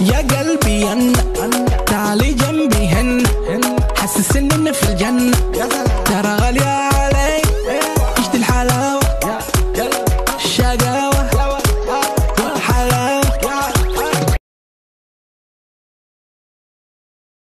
يا قلبي ينا تعالي جنبي هن. حسسني اني في الجنة.